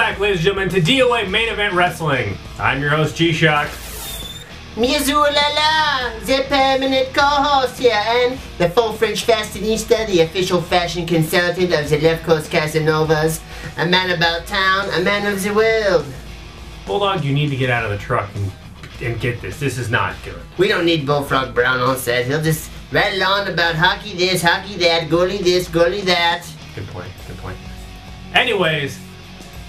Back, ladies and gentlemen, to DOA Main Event Wrestling. I'm your host, G-Shock. Mizulala, the permanent co-host here, and the full French fashionista, the official fashion consultant of the Left Coast Casanovas, a man about town, a man of the world. Bulldog, you need to get out of the truck and, and get this. This is not good. We don't need Bullfrog Brown on set. He'll just rattle on about hockey this, hockey that, goalie this, goalie that. Good point, good point. Anyways,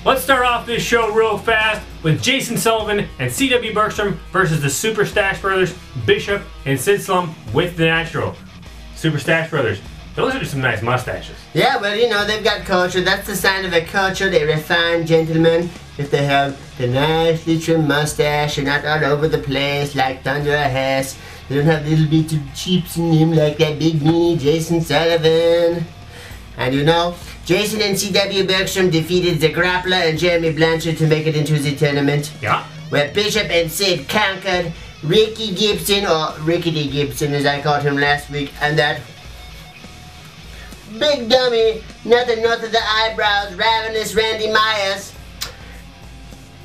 let's start off this show real fast with Jason Sullivan and C.W. Bergstrom versus the Super Stache Brothers, Bishop and Sid Slum with the Natural. Super Stache Brothers. Those are some nice mustaches. Yeah, well, you know, they've got culture. That's the sign of a culture. They refined gentlemen. If they have the nicely trimmed mustache and not all over the place like Thunder Hess. They don't have little bits of cheeps in him like that big meanie Jason Sullivan. And you know, Jason and C.W. Bergstrom defeated the Grappler and Jeremy Blanchard to make it into the tournament. Yeah. Where Bishop and Sid conquered Ricky Gibson, or Rickety Gibson as I called him last week, and that big dummy, nothing north of the eyebrows, ravenous Randy Myers.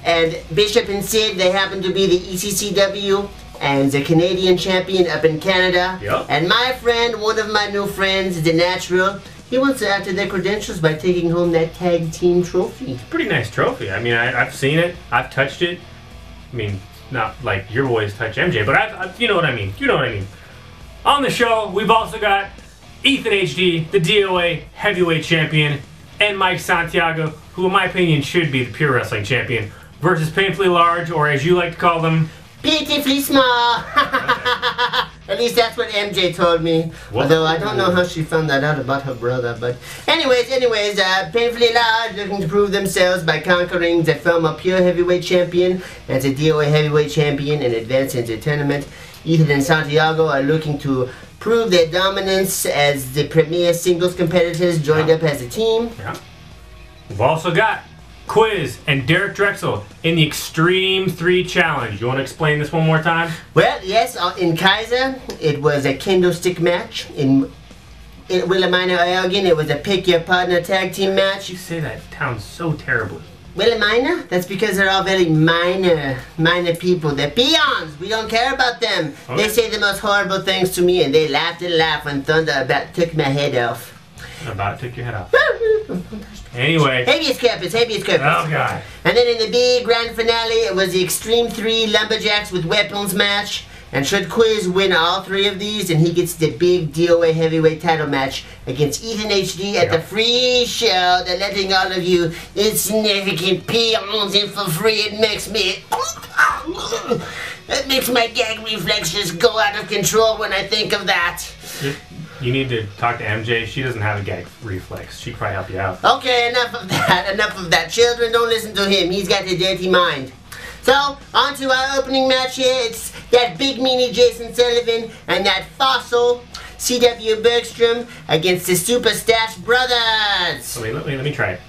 And Bishop and Sid, they happen to be the ECCW and the Canadian champion up in Canada. Yep. And my friend, one of my new friends, the Natural, he wants to add to their credentials by taking home that tag team trophy. Pretty nice trophy. I mean, I, I've seen it. I've touched it. I mean, not like your boys touch MJ, but I've, I've, you know what I mean. You know what I mean. On the show, we've also got Ethan HD, the DOA heavyweight champion, and Mike Santiago, who in my opinion should be the pure wrestling champion, versus Paynefully Large, or as you like to call them, Pitifully small. At least that's what MJ told me. What? Although I don't know how she found that out about her brother. But anyways, anyways, uh, Paynefully large, looking to prove themselves by conquering the former pure heavyweight champion and the DOA heavyweight champion and advancing the tournament. Ethan and Santiago are looking to prove their dominance as the premier singles competitors joined Yeah. up as a team. Yeah. We've also got Quiz and Derek Drexl in the Extreme 3 Challenge. You want to explain this one more time? Well, yes, uh, in Kaiser, it was a kendo stick match. In, in Willamina, Oregon, it was a pick your partner tag team match. You say that town so terribly. Willamina? That's because they're all very minor, minor people. They're peons. We don't care about them. Okay. They say the most horrible things to me, and they laughed and laughed when Thunder about took my head off. About took your head off. Anyway. habeas corpus, habeas corpus. Oh, God. And then in the big grand finale, it was the Extreme 3 Lumberjacks with Weapons match. And should Quiz win all three of these, and he gets the big DOA heavyweight title match against Ethan HD at Yeah. the free show. They're letting all of you insignificant peons in for free. It makes me. It makes my gag reflex just go out of control when I think of that. You need to talk to MJ. She doesn't have a gag reflex. She could probably help you out. Okay, enough of that. Enough of that. Children, don't listen to him. He's got a dirty mind. So, on to our opening match here. It's that big meanie Jason Sullivan and that fossil C.W. Bergstrom against the Super Stache Brothers. Wait, me, let me, let me try it.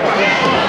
Obrigado.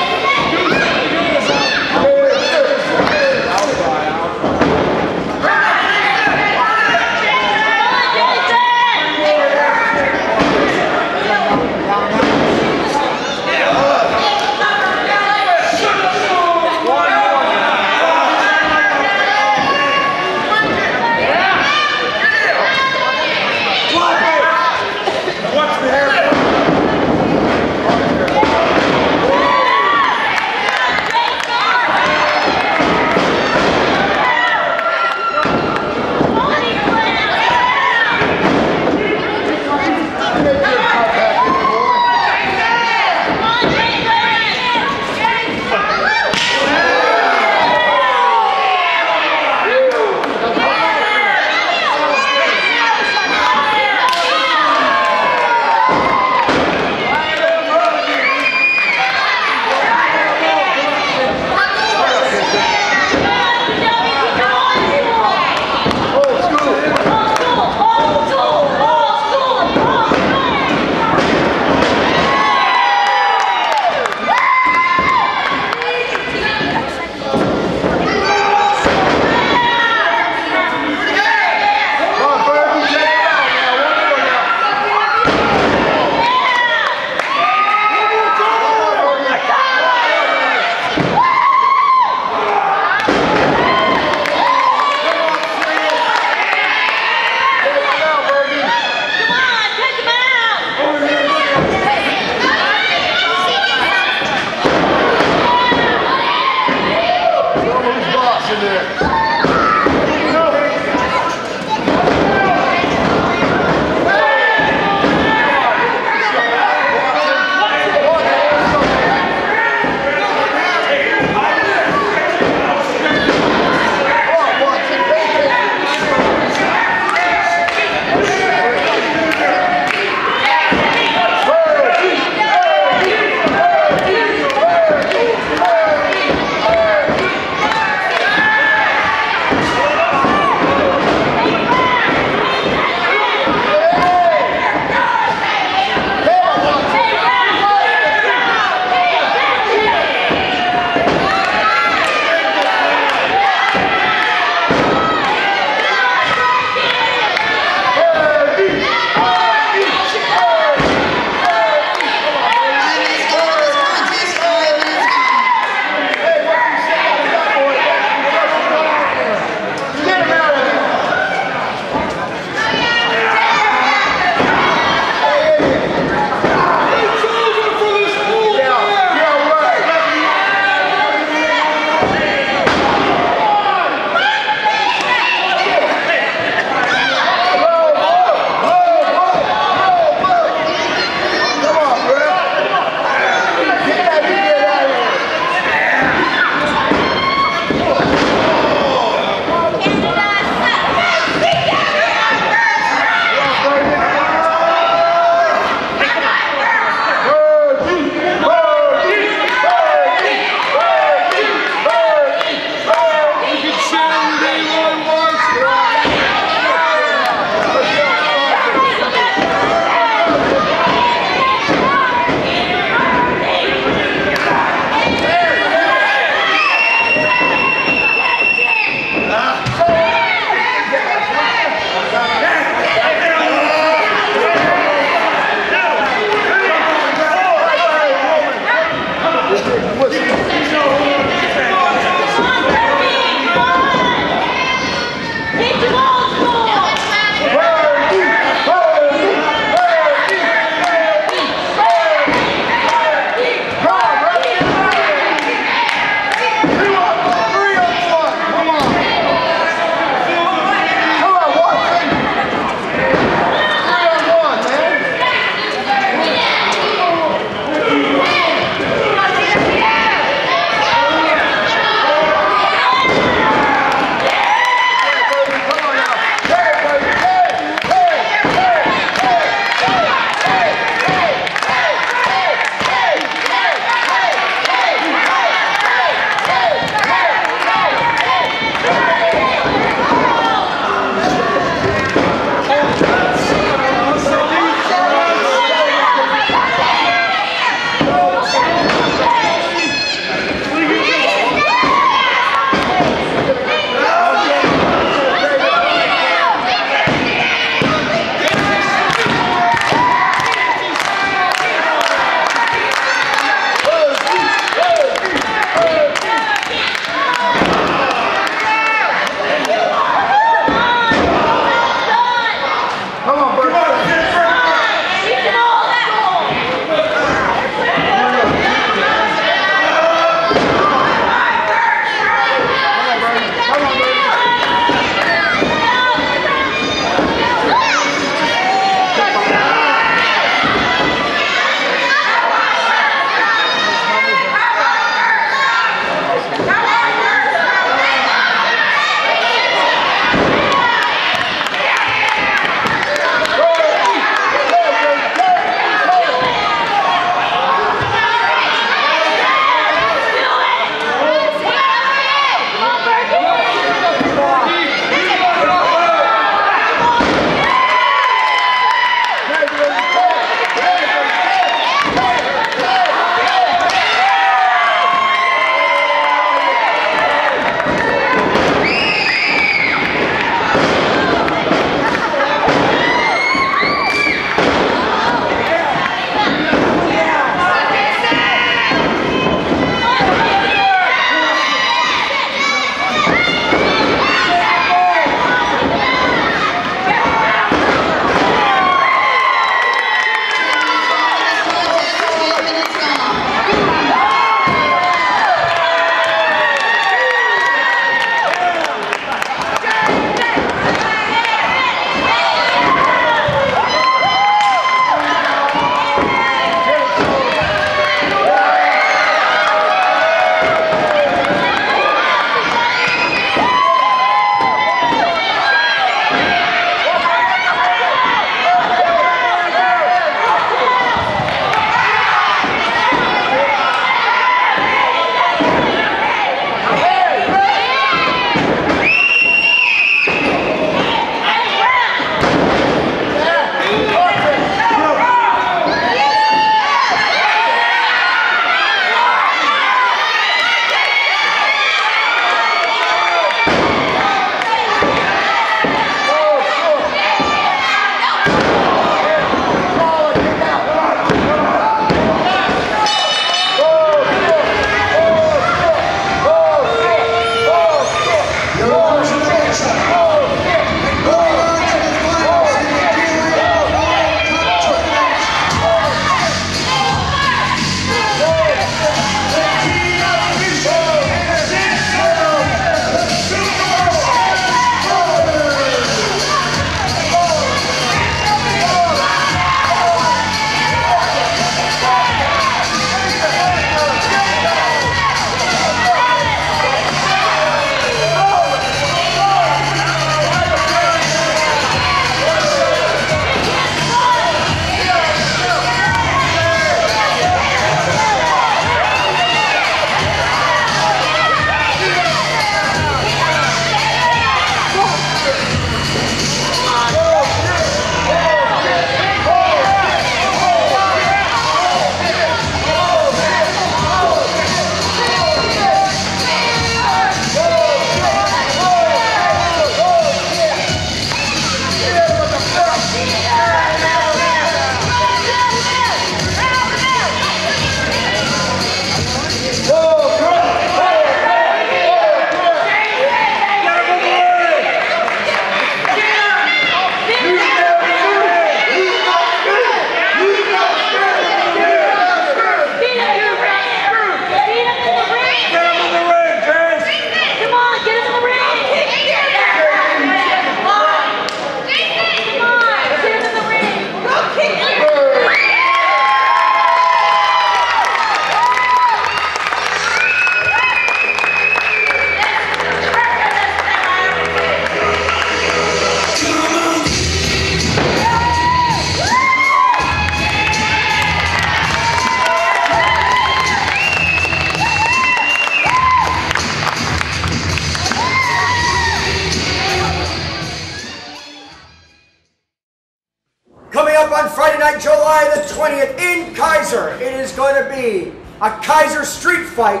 Team Kaiser, it is going to be a Kaiser street fight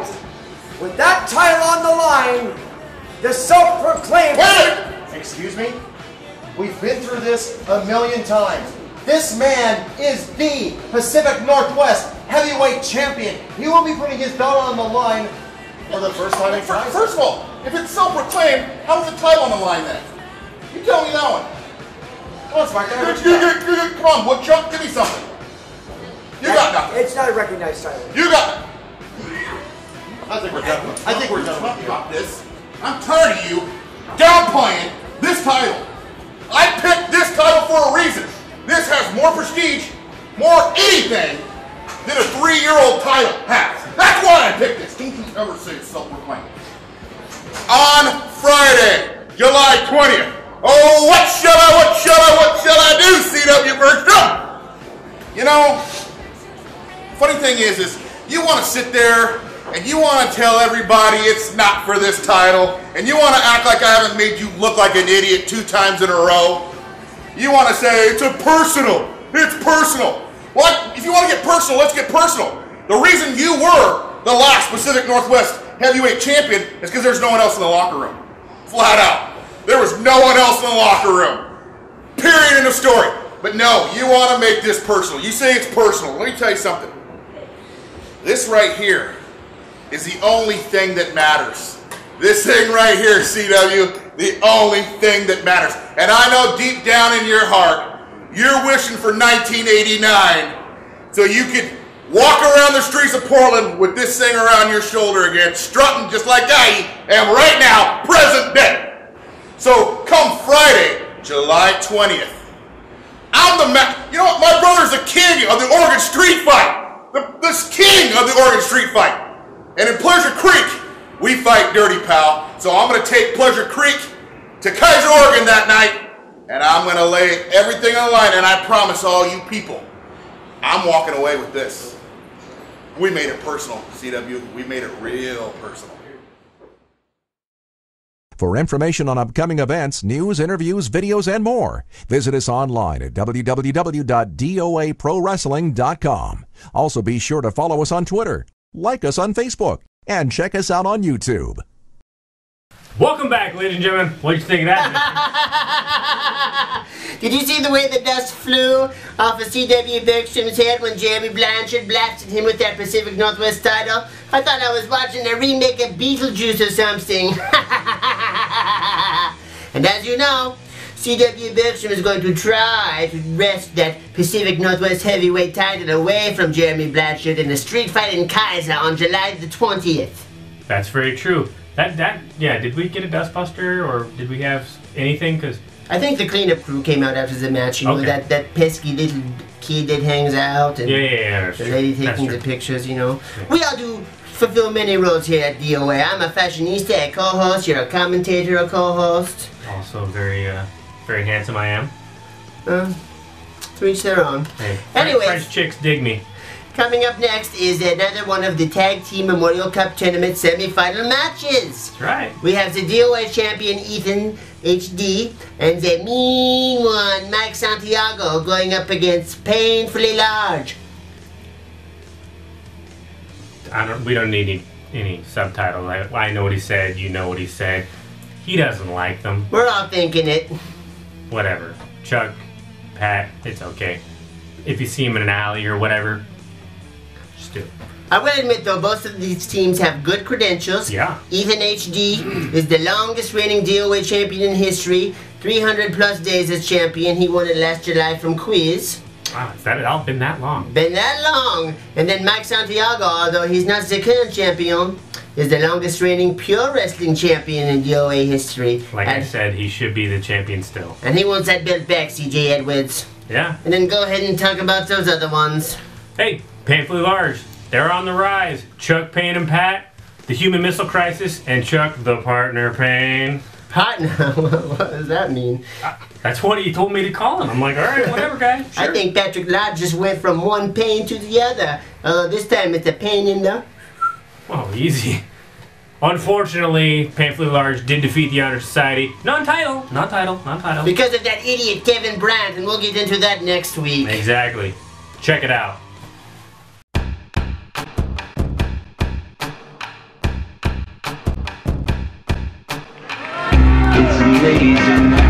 with that title on the line. The self-proclaimed. Wait! Excuse me? We've been through this a million times. This man is the Pacific Northwest heavyweight champion. He will be putting his belt on the line for the first time in Fir- Kaiser. First of all, if it's self-proclaimed, how is the title on the line then? You tell me that one. Come on, Smart Guy, what you You- got? you- you- Come on, Woodchuck, give me something. You got nothing. It's not a recognized title. You got. I think we're done. with- I think we're done with Talking you. about this. I'm tired of you downplaying this title. I picked this title for a reason. This has more prestige, more anything than a three-year-old title has. That's why I picked this. Don't you ever say it's self-proclaimed. On Friday, July 20th. Oh, what shall I, what shall I, what shall I do, C.W. Bergstrom? You know, funny thing is, is you want to sit there and you want to tell everybody it's not for this title, and you want to act like I haven't made you look like an idiot two times in a row. You want to say it's a personal, it's personal. Well, if you want to get personal, let's get personal. The reason you were the last Pacific Northwest heavyweight champion is because there's no one else in the locker room. Flat out. There was no one else in the locker room. Period in the story. But no, you want to make this personal. You say it's personal. Let me tell you something. This right here is the only thing that matters. This thing right here, CW, the only thing that matters. And I know deep down in your heart, you're wishing for 1989 so you could walk around the streets of Portland with this thing around your shoulder again, strutting just like I am right now, present day. So come Friday, July 20th, I'm the man. You know what? My brother's the king of the Oregon Street Fight. The, king of the Oregon Street Fight. And in Pleasure Creek, we fight dirty, pal. So I'm going to take Pleasure Creek to Kaiser, Oregon that night, and I'm going to lay everything on the line. And I promise all you people, I'm walking away with this. We made it personal, CW. We made it real personal. For information on upcoming events, news, interviews, videos, and more, visit us online at www.doaprowrestling.com. Also, be sure to follow us on Twitter, like us on Facebook, and check us out on YouTube. Welcome back, ladies and gentlemen. What you think of that? Did you see the way the dust flew off of C.W. Bergstrom's head when Jeremy Blanchard blasted him with that Pacific Northwest title? I thought I was watching a remake of Beetlejuice or something. and as you know, C.W. Bergstrom is going to try to wrest that Pacific Northwest heavyweight title away from Jeremy Blanchard in a street fight in Kaiser on July the 20th. That's very true. That that yeah. Did we get a dustbuster or did we have anything? Because I think the cleanup crew came out after the match. You know that that pesky little kid that hangs out and yeah, yeah, yeah. The true. lady taking the pictures. You know, we all do fulfill many roles here at DOA. I'm a fashionista, a co-host. You're a commentator, a co-host. Also very uh, very handsome. I am. Uh, to each their own. Hey, Anyways. French chicks dig me. Coming up next is another one of the Tag Team Memorial Cup Tournament semi-final matches. That's right. We have the DOA champion Ethan HD and the mean one Mike Santiago going up against Paynefully Large. I don't. We don't need any, any subtitles. I, I know what he said. You know what he said. He doesn't like them. We're all thinking it. Whatever. Chuck, Pat, it's okay. If you see him in an alley or whatever, do. I will admit though, both of these teams have good credentials. Yeah. Ethan HD is the longest reigning DOA champion in history. 300 plus days as champion. He won it last July from Quiz. Wow, has that all been that long? Been that long. And then Mike Santiago, although he's not the current champion, is the longest reigning pure wrestling champion in DOA history. Like I said, he should be the champion still. and he wants that belt back, CJ Edwards. Yeah. And then go ahead and talk about those other ones. Hey, Paynefully Large, they're on the rise. Chuck, Payne, and Pat, the Human Missile Crisis, and Chuck, the partner Payne. Partner, what does that mean? Uh, that's what he told me to call him. I'm like, all right, whatever, guy. I think Patrick Lodge just went from one pain to the other. Although this time it's a pain in the. Oh, easy. Unfortunately, Paynefully Large did defeat the Honor Society. Non-title, non-title, non-title. Because of that idiot Kevin Brandt, and we'll get into that next week. Exactly. Check it out. Ladies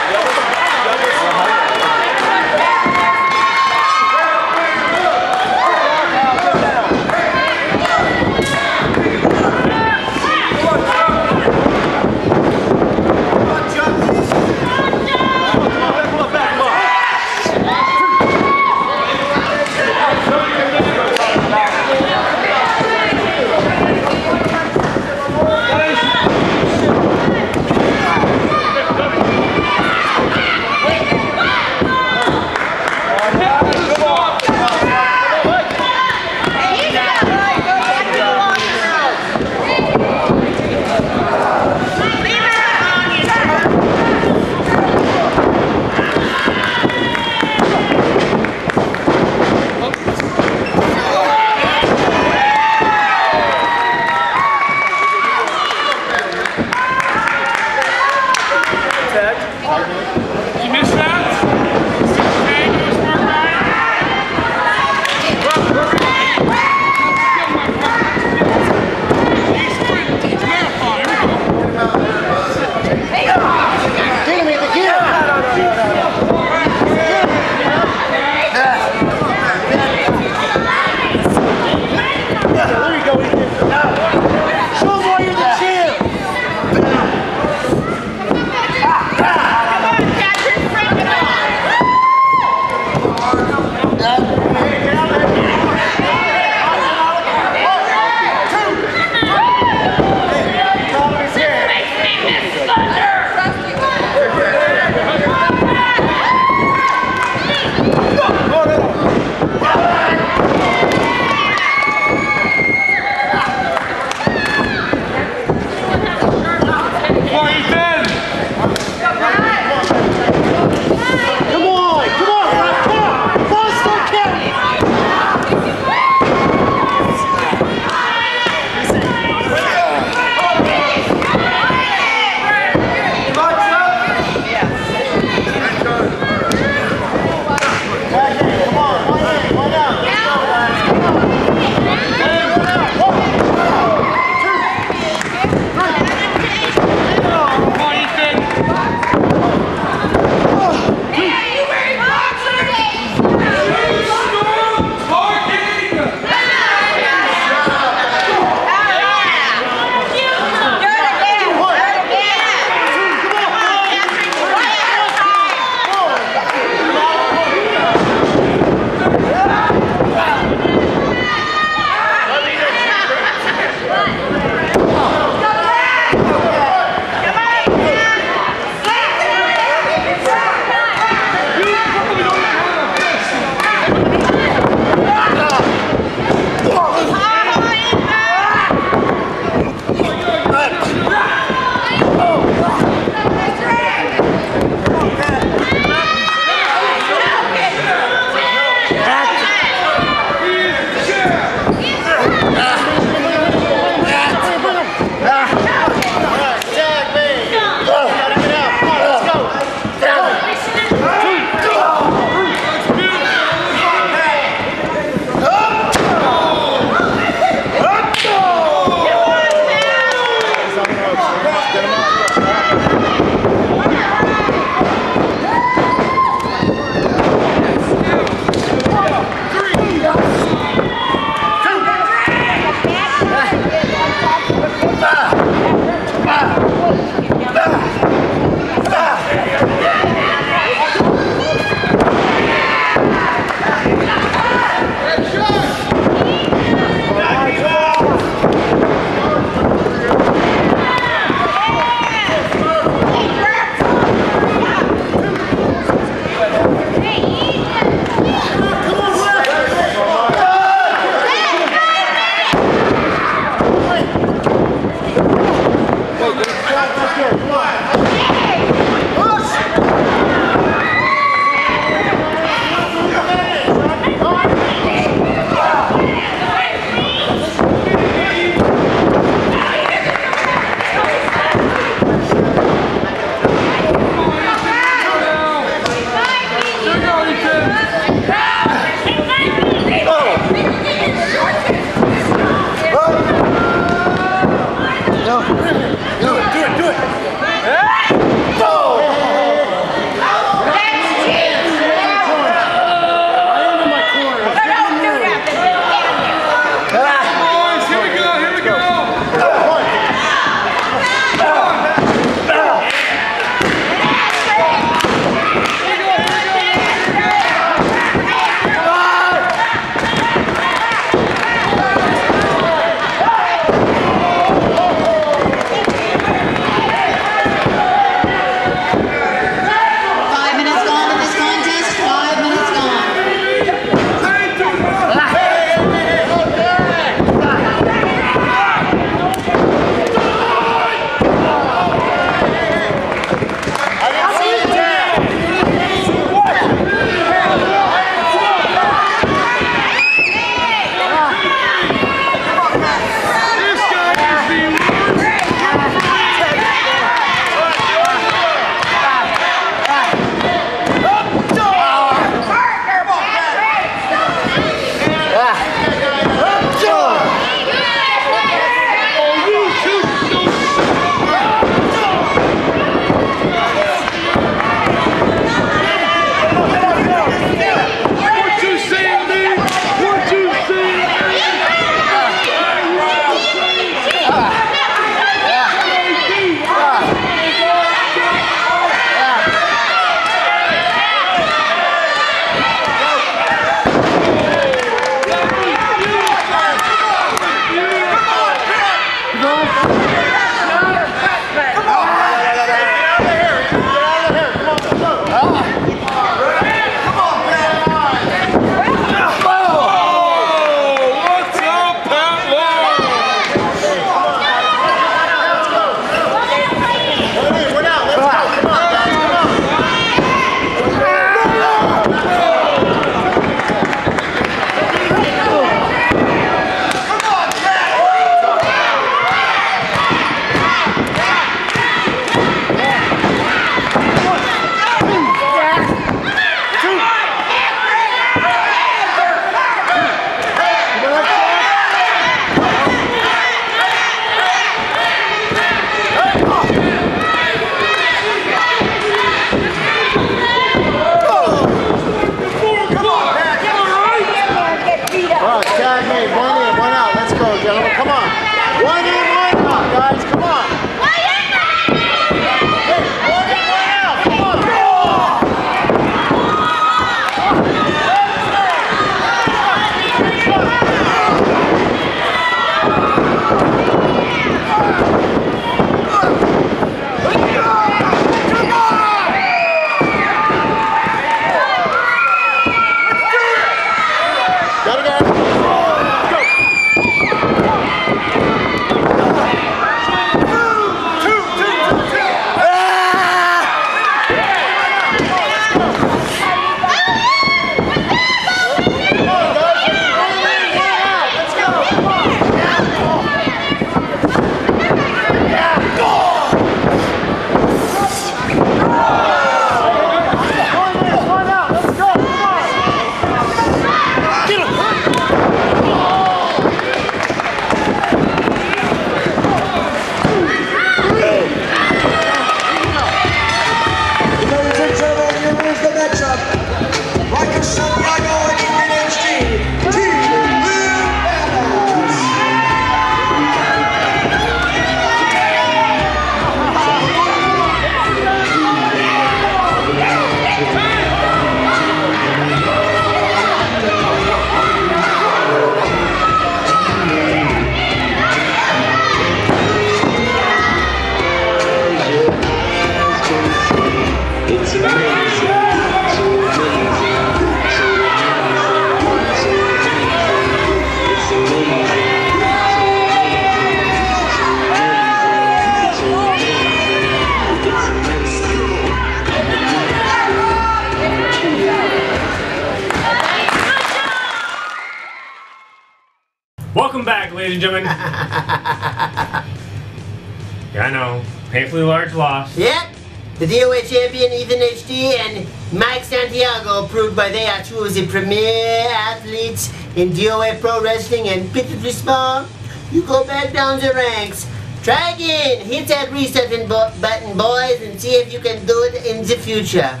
premier athletes in DOA pro wrestling and pitifully small. You go back down the ranks. Try again. Hit that reset button, boys, and see if you can do it in the future.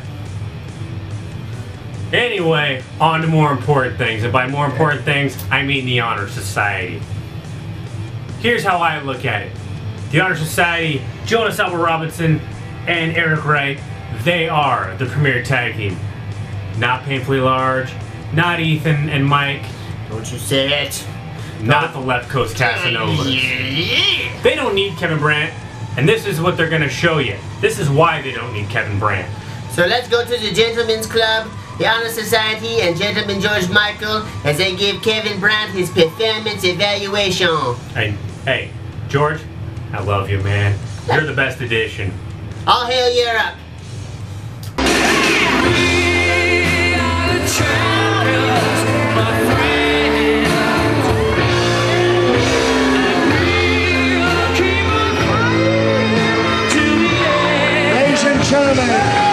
Anyway, on to more important things. And by more important things, I mean the Honor Society. Here's how I look at it the Honor Society, Jonas Albert Robinson, and Eric Wright, they are the premier tag team. Not Paynefully large, not Ethan and Mike, Don't you say it. not the left coast Casanovas. They don't need Kevin Brandt, and this is what they're gonna show you. This is why they don't need Kevin Brandt. So let's go to the Gentlemen's Club, the Honor Society, and Gentleman George Michael as they give Kevin Brandt his performance evaluation. Hey, hey, George, I love you, man. You're the best addition. All hail Europe. Ladies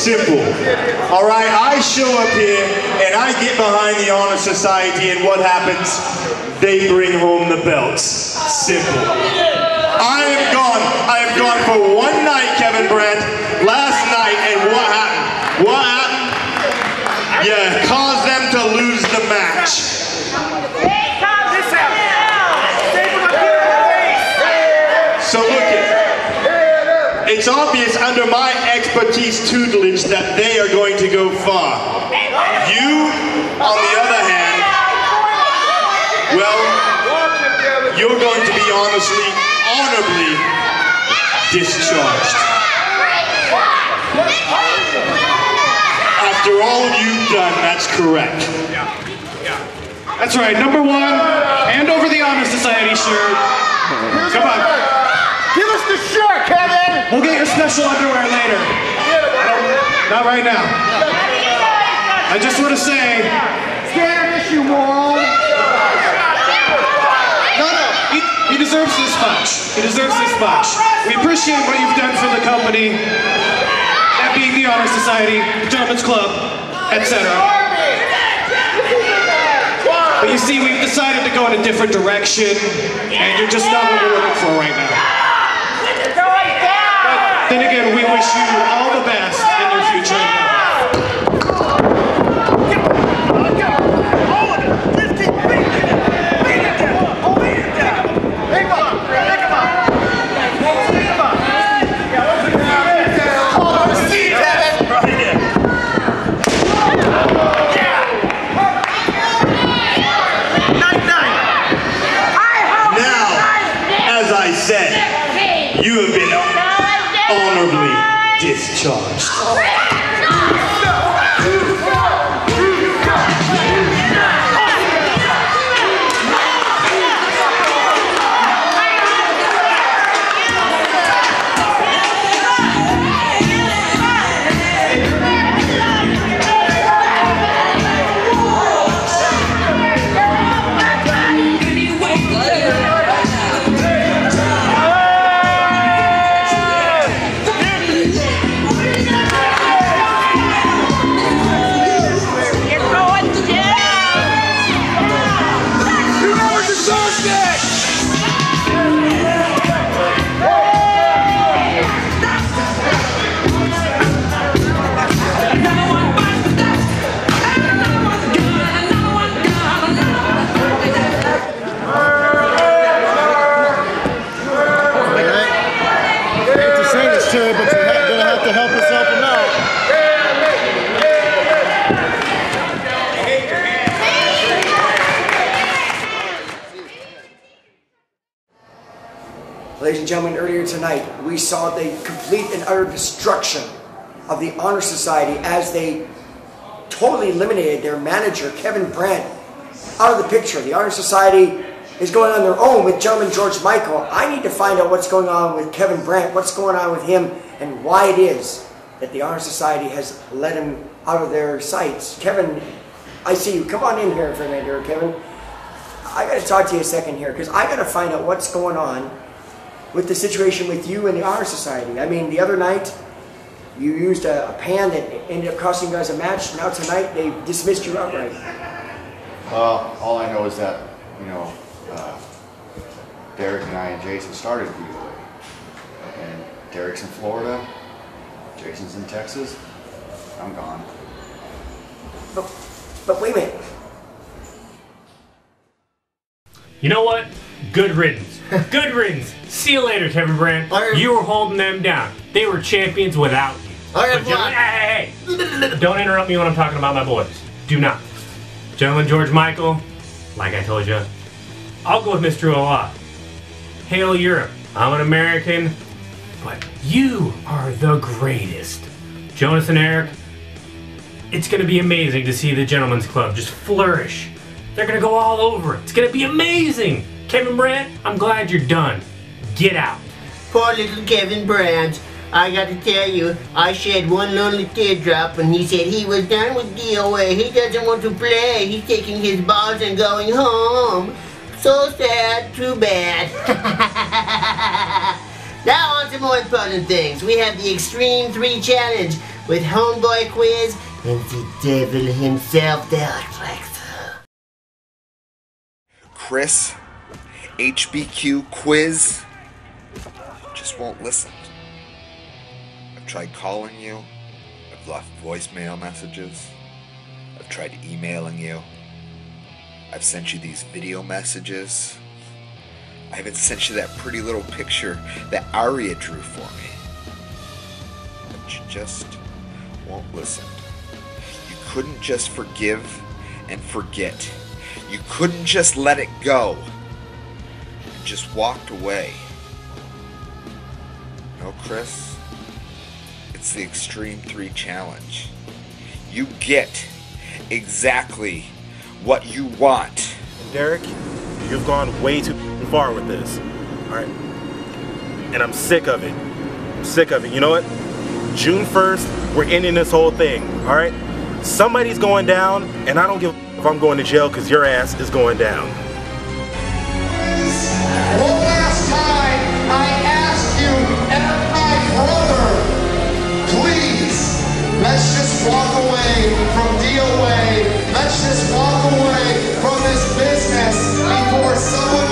simple. All right, I show up here and I get behind the Honor Society, and what happens? They bring home the belts. Simple. I am gone. I am gone for one night, Kevin Brandt. Last night, and what happened? What happened? Yeah, caused them to lose the match. So look it. It's obvious under my expertise tutelage that they are going to go far. You, on the other hand, well, you're going to be honestly, honorably discharged. After all that's correct. That's right. Number one, hand over the Honor Society shirt. Come on. Give us the shirt, Kevin! We'll get your special underwear later. Not right now. I just want to say, Stand issue, moron! no, no, he, he deserves this much. He deserves this much. We appreciate what you've done for the company, that being the Honor Society, the Gentlemen's Club, etc. But you see, we've decided to go in a different direction, and you're just not what we're looking for right now. But then again, we wish you all the best saw the complete and utter destruction of the Honor Society as they totally eliminated their manager, Kevin Brandt, out of the picture. The Honor Society is going on their own with gentleman George Michael. I need to find out what's going on with Kevin Brandt, what's going on with him, and why it is that the Honor Society has let him out of their sights. Kevin, I see you. Come on in here for a minute Kevin. I got to talk to you a second here because I got to find out what's going on with the situation with you and the Honor Society. I mean, the other night you used a, a pan that ended up costing you guys a match. Now tonight they dismissed you outright. Well, all I know is that, you know, uh, Derek and I and Jason started DOA. And Derek's in Florida, Jason's in Texas, I'm gone. But, but wait a minute. You know what? Good riddance. Good riddance. See you later, Kevin Brandt. You were holding them down. They were champions without you. But gentlemen- hey, hey, hey. Don't interrupt me when I'm talking about my boys. Do not. Gentleman George Michael, like I told you, I'll go with Mr. Allah. Hail Europe. I'm an American, but you are the greatest. Jonas and Eric, it's going to be amazing to see the Gentlemen's Club just flourish. They're going to go all over. It's going to be amazing. Kevin Brandt, I'm glad you're done. Get out. Poor little Kevin Brandt. I got to tell you, I shed one lonely teardrop when he said he was done with DOA. He doesn't want to play. He's taking his balls and going home. So sad, too bad. now on to more important things. We have the Extreme 3 Challenge. with Homeboy Quiz and the devil himself, Derek Drexl. Chris, HBQ quiz, just won't listen. I've tried calling you, I've left voicemail messages, I've tried emailing you, I've sent you these video messages, I even sent you that pretty little picture that Aria drew for me. But you just won't listen. You couldn't just forgive and forget. You couldn't just let it go. You just walked away. No, Chris. It's the Extreme 3 Challenge. You get exactly what you want. Derek, you've gone way too far with this. Alright? And I'm sick of it. I'm sick of it. You know what? June 1st, we're ending this whole thing. Alright? Somebody's going down, and I don't give if I'm going to jail because your ass is going down. Just walk away from DOA. Let's just walk away from this business before someone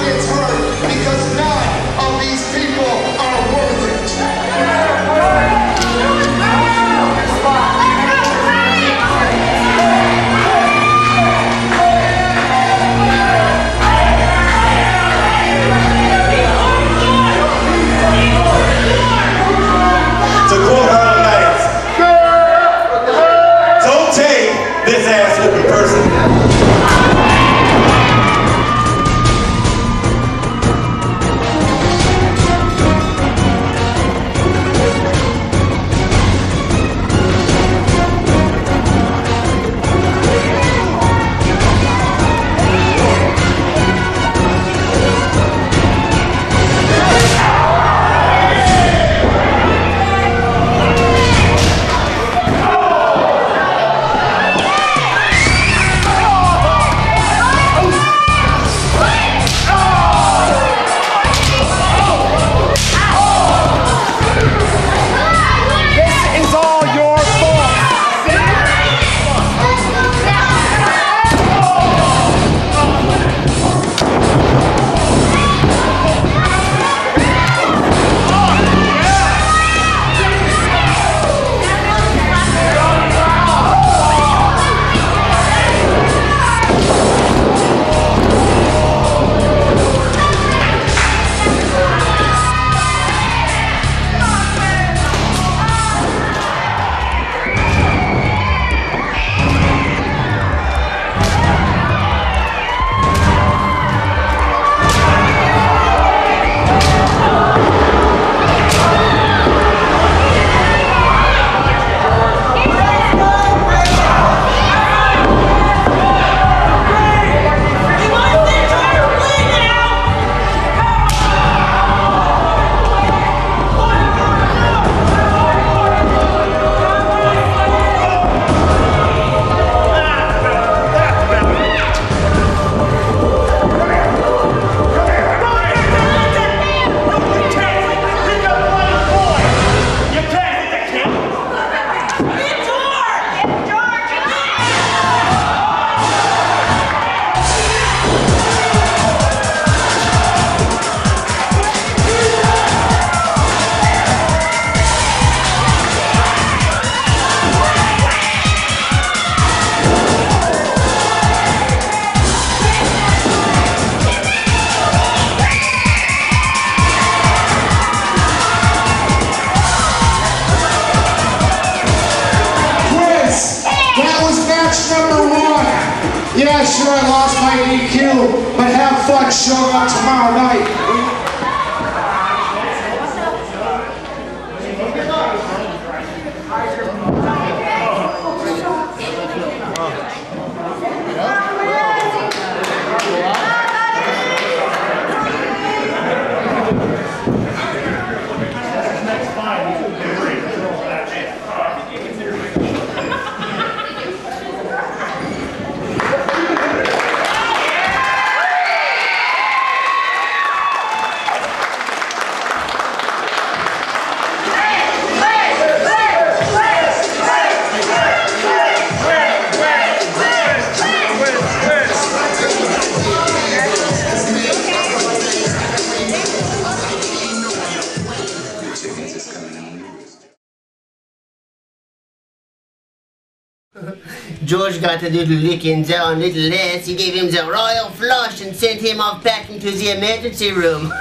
George got a little licking down, little less. He gave him the royal flush and sent him off packing to the emergency room.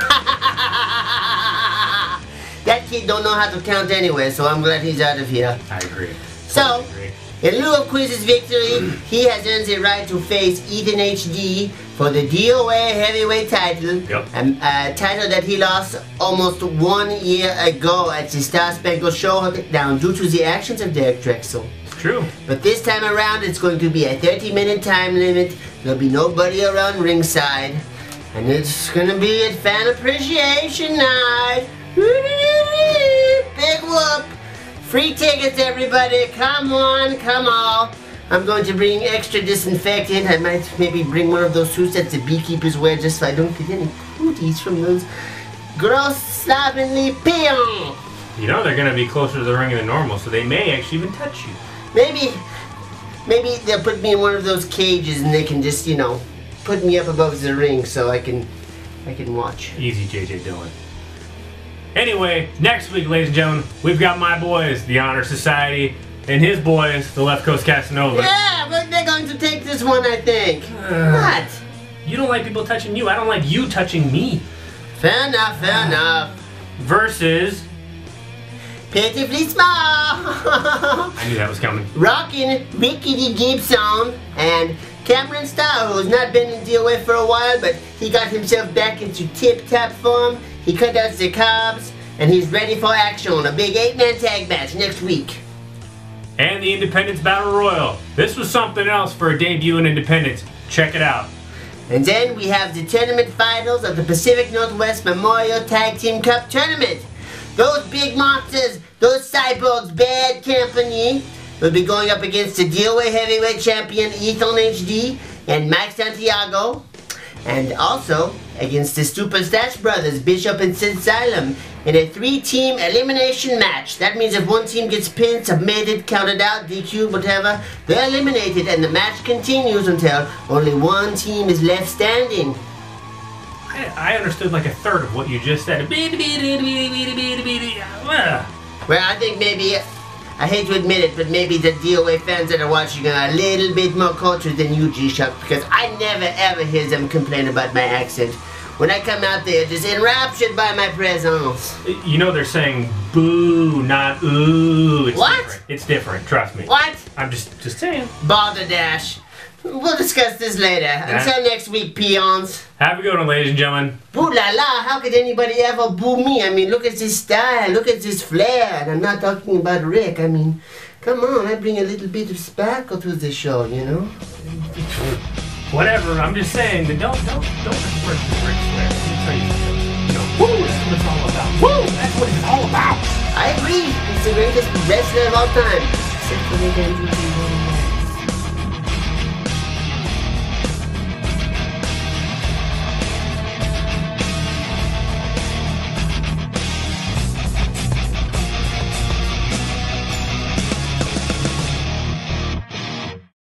that kid don't know how to count anyway, so I'm glad he's out of here. I agree. So, in lieu of Quiz's victory, he has earned the right to face Ethan HD for the DOA heavyweight title, Yep. a, a title that he lost almost one year ago at the Star Spangled Showdown due to the actions of Derek Drexl. True. But this time around, it's going to be a 30 minute time limit. There'll be nobody around ringside. And it's going to be a fan appreciation night. Big whoop. Free tickets, everybody. Come on, come on. I'm going to bring extra disinfectant. I might maybe bring one of those suits that the beekeepers wear just so I don't get any cooties from those gross, slovenly peons. You know they're gonna be closer to the ring than normal, so they may actually even touch you. Maybe, maybe they'll put me in one of those cages and they can just, you know, put me up above the ring so I can, I can watch. Easy, JJ Dillon. Anyway, next week, ladies and gentlemen, we've got my boys, the Honor Society, and his boys, the Left Coast Casanova. Yeah, but they're going to take this one, I think. Uh, what? You don't like people touching you. I don't like you touching me. Fair enough, fair uh, enough. Versus, Pitifully small. I knew that was coming. Rockin' Ricky D Gibson and Cameron Starr, who's not been in DOA for a while, but he got himself back into tip-top form. He cut out the carbs, and he's ready for action on a big eight-man tag match next week. And the Independence Battle Royal. This was something else for a debut in Independence. Check it out. And then we have the tournament finals of the Pacific Northwest Memorial Tag Team Cup Tournament. Those big monsters, those cyborgs, bad company, will be going up against the DOA heavyweight champion Ethan HD and Mike Santiago. And also against the Super Stache Brothers, Bishop and Sid Xylem, in a three-team elimination match. That means if one team gets pinned, submitted, counted out, DQ, whatever, they're eliminated and the match continues until only one team is left standing. I, I understood like a third of what you just said. Well, I think maybe, I hate to admit it, but maybe the DOA fans that are watching are a little bit more cultured than you, G-Shock, because I never ever hear them complain about my accent. When I come out there, just enraptured by my presence. You know they're saying boo, not ooh. It's What? Different. It's different. Trust me. What? I'm just just saying. Bother Dash. We'll discuss this later. Until next week, peons. Have a good one, ladies and gentlemen. Boo la la, how could anybody ever boo me? I mean, look at this style, look at this flair. And I'm not talking about Ric. I mean, come on, I bring a little bit of sparkle to the show, you know? Whatever. I'm just saying that don't don't don't refer to Ric Flair. Let me tell you something. Know, woo, that's what it's all about. Woo, that's what it's all about. I agree. He's the greatest wrestler of all time. Except for the MVP.